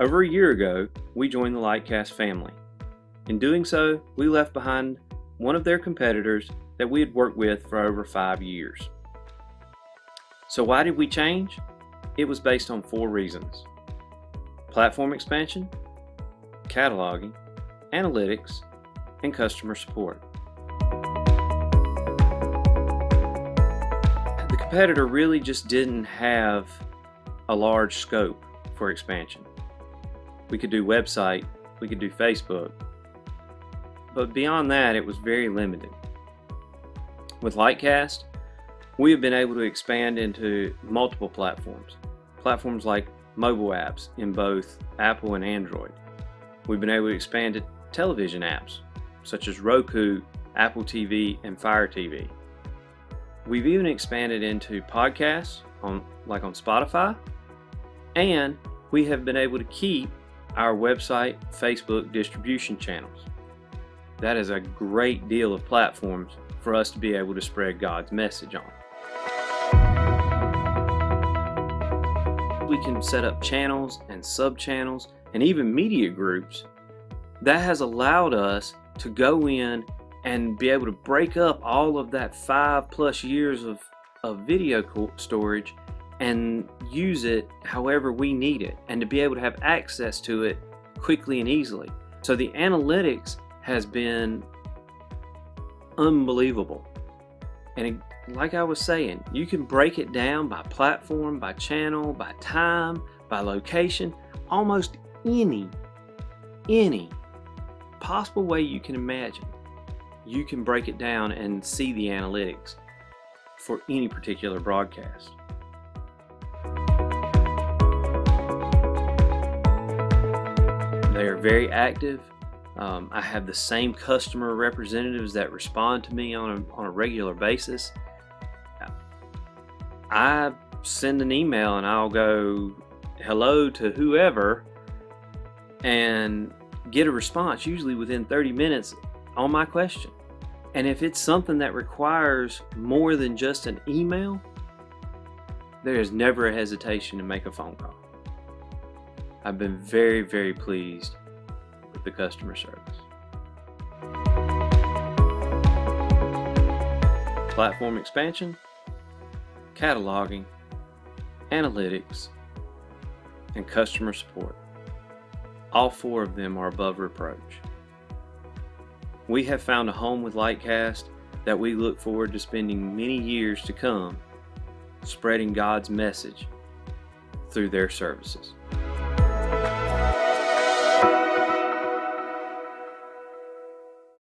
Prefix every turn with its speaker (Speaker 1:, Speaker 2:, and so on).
Speaker 1: Over a year ago, we joined the Lightcast family. In doing so, we left behind one of their competitors that we had worked with for over five years. So, why did we change? It was based on four reasons platform expansion, cataloging, analytics, and customer support. The competitor really just didn't have a large scope for expansion. We could do website, we could do Facebook, but beyond that, it was very limited. With Lightcast, we have been able to expand into multiple platforms. Platforms like mobile apps in both Apple and Android. We've been able to expand to television apps such as Roku, Apple TV, and Fire TV. We've even expanded into podcasts on like on Spotify, and we have been able to keep our website Facebook distribution channels. That is a great deal of platforms for us to be able to spread God's message on. We can set up channels and sub channels and even media groups. That has allowed us to go in and be able to break up all of that five plus years of, of video storage and use it however we need it and to be able to have access to it quickly and easily. So the analytics has been unbelievable. And it, like I was saying, you can break it down by platform, by channel, by time, by location, almost any, any possible way you can imagine. You can break it down and see the analytics for any particular broadcast. They are very active. Um, I have the same customer representatives that respond to me on a, on a regular basis. I send an email and I'll go hello to whoever and get a response usually within 30 minutes on my question. And if it's something that requires more than just an email, there is never a hesitation to make a phone call. I've been very, very pleased with the customer service. Platform expansion, cataloging, analytics, and customer support. All four of them are above reproach. We have found a home with Lightcast that we look forward to spending many years to come spreading God's message through their services.